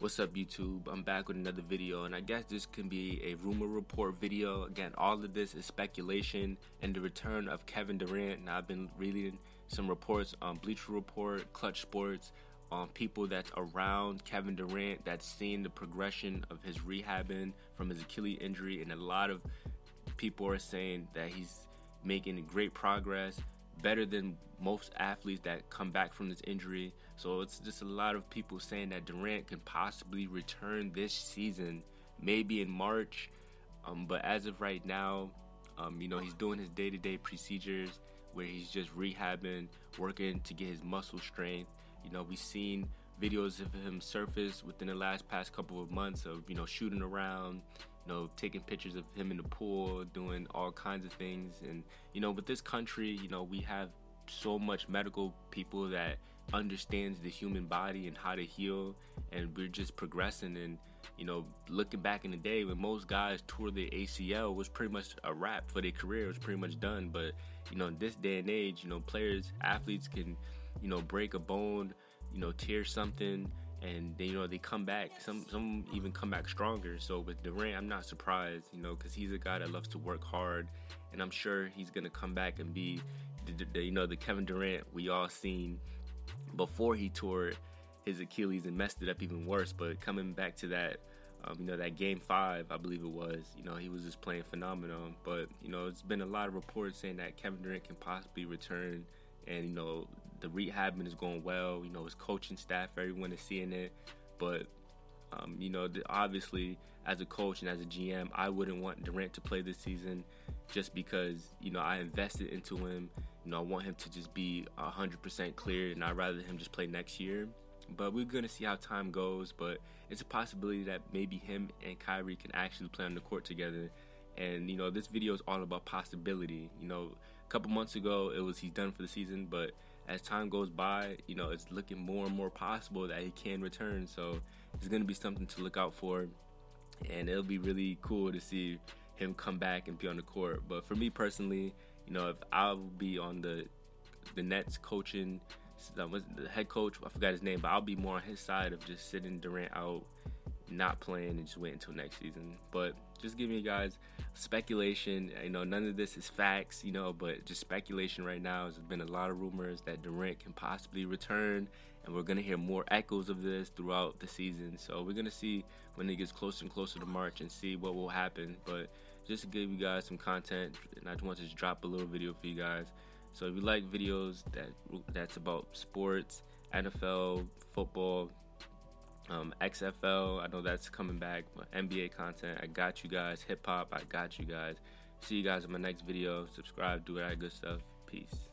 What's up YouTube? I'm back with another video and I guess this can be a rumor report video. Again, all of this is speculation and the return of Kevin Durant. Now I've been reading some reports on Bleacher Report, Clutch Sports, on people that's around Kevin Durant that's seen the progression of his rehabbing from his Achilles injury and a lot of people are saying that he's making great progress better than most athletes that come back from this injury. So it's just a lot of people saying that Durant can possibly return this season, maybe in March. Um, but as of right now, um, you know, he's doing his day to day procedures where he's just rehabbing, working to get his muscle strength. You know, we've seen videos of him surface within the last past couple of months of, you know, shooting around, you know, taking pictures of him in the pool, doing all kinds of things. And, you know, with this country, you know, we have so much medical people that understands the human body and how to heal and we're just progressing. And you know looking back in the day when most guys tore their ACL was pretty much a wrap for their career. It was pretty much done. But you know in this day and age you know players athletes can you know break a bone you know tear something and they, you know they come back. Some some even come back stronger. So with Durant, I'm not surprised, you know, because he's a guy that loves to work hard, and I'm sure he's gonna come back and be, the, the, you know, the Kevin Durant we all seen before he tore his Achilles and messed it up even worse. But coming back to that. Um, you know that game five, I believe it was. You know he was just playing phenomenal. But you know it's been a lot of reports saying that Kevin Durant can possibly return and you know the rehabbing is going well. You know his coaching staff, everyone is seeing it, but um, you know obviously as a coach and as a GM, I wouldn't want Durant to play this season just because you know I invested into him. You know I want him to just be hundred percent clear, and I'd rather him just play next year. But we're gonna see how time goes. But it's a possibility that maybe him and Kyrie can actually play on the court together and you know, this video is all about possibility. You know, a couple months ago it was he's done for the season, but as time goes by, you know, it's looking more and more possible that he can return. So it's gonna be something to look out for, and it'll be really cool to see him come back and be on the court. But for me personally, you know, if I'll be on the the Nets coaching, uh, the head coach, I forgot his name, but I'll be more on his side of just sitting Durant out not playing and just wait until next season. But just giving you guys speculation. You know, none of this is facts, you know, but just speculation right now. There's been a lot of rumors that Durant can possibly return, and we're going to hear more echoes of this throughout the season. So we're going to see when it gets closer and closer to March and see what will happen. But just to give you guys some content, and I just want to just drop a little video for you guys. So if you like videos that that's about sports, NFL, football, um, XFL, I know that's coming back. NBA content, I got you guys. Hip hop, I got you guys. See you guys in my next video. Subscribe, do all that good stuff. Peace.